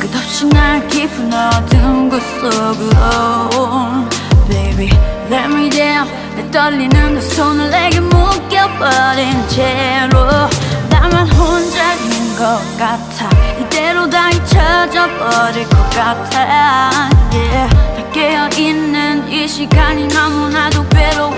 끝없이 날 깊은 어둠 곳 속으로. Baby let me down. 내 떨리는 두 손을 내게 묶여버린 채로. 나만 혼자 있는 것 같아. 이대로 다 잊혀져 버릴 것 같아. Yeah. 다 깨어있는 이 시간이 너무나도 괴로워.